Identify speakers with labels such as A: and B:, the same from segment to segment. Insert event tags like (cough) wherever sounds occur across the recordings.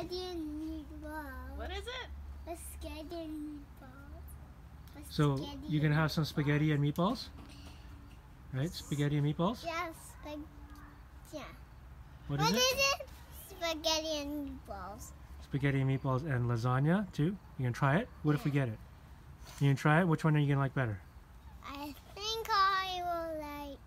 A: spaghetti and meatballs.
B: What is it?
A: A spaghetti and meatballs. A
C: So
A: spaghetti
C: you're gonna have some spaghetti and meatballs, right? Spaghetti and meatballs.
A: Yeah, spag. Yeah.
C: What
A: What
C: is
A: is
C: it?
A: it? Spaghetti and meatballs.
C: Spaghetti and meatballs and lasagna too. You gonna try it? What if we get it? You gonna try it? Which one are you gonna like better?
A: I think I will like.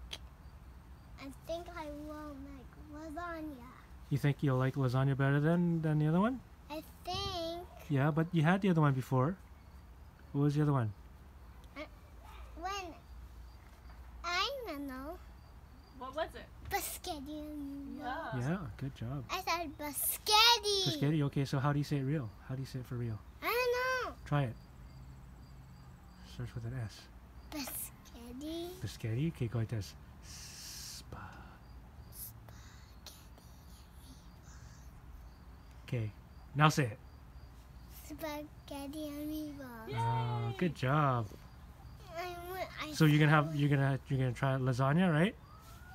A: I think I will like lasagna.
C: You think you'll like lasagna better than than the other one?
A: I think
C: Yeah, but you had the other one before. What was the other one?
A: when I don't know
B: What was it?
A: spaghetti.
B: Yeah.
C: Yeah, good job.
A: I said spaghetti.
C: Spaghetti. Okay, so how do you say it real? How do you say it for real?
A: I don't know.
C: Try it. Starts with an S.
A: Spaghetti.
C: Biscotti. Okay, go like this. Okay, now say it.
A: Spaghetti and meatballs.
B: Yeah.
C: Oh, good job.
A: I, want- I
C: So you're gonna have you're gonna you're gonna try lasagna, right?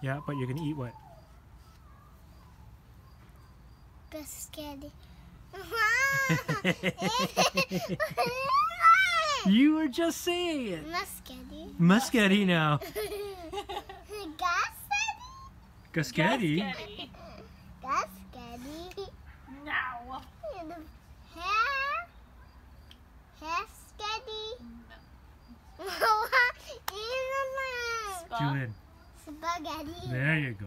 C: Yeah, but you're gonna eat what?
A: Spaghetti. (laughs)
C: you were just saying it.
A: Muscati.
C: Muscati now. (laughs)
A: Gassetti.
C: Gascati.
B: Gasketti.
A: Gassetti.
B: No.
A: Hair. Hairsketty.
B: Spa-
C: Julian.
A: Spaghetti.
C: There you go.